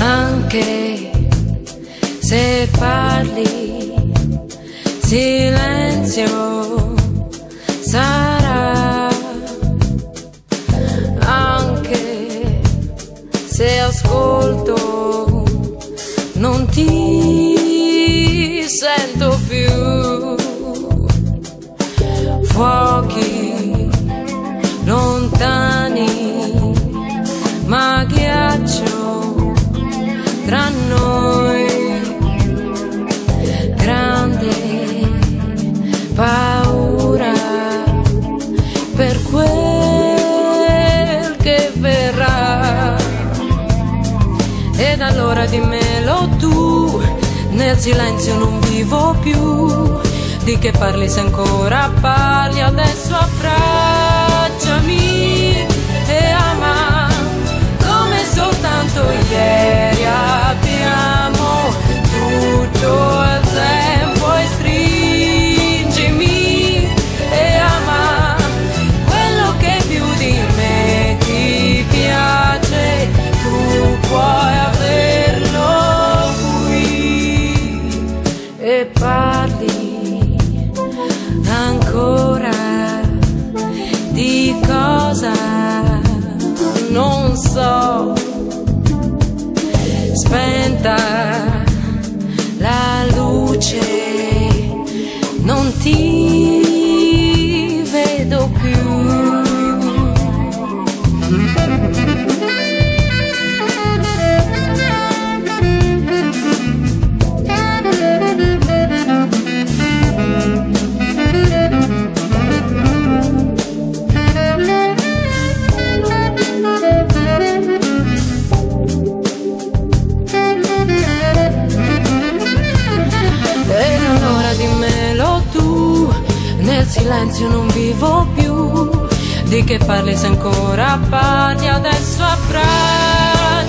Anche se parli, silenzio sarà. Anche se ascolto, sento più. Fuochi lontani, ma ghiaccio tra noi. Grande paura per quel che verrà. Ed allora dimmelo tu, silenzio non vivo più. Di che parli se ancora parli, adesso abbracciami ti vedo più silenzio non vivo più. Di che parli se ancora parli, adesso abbracciami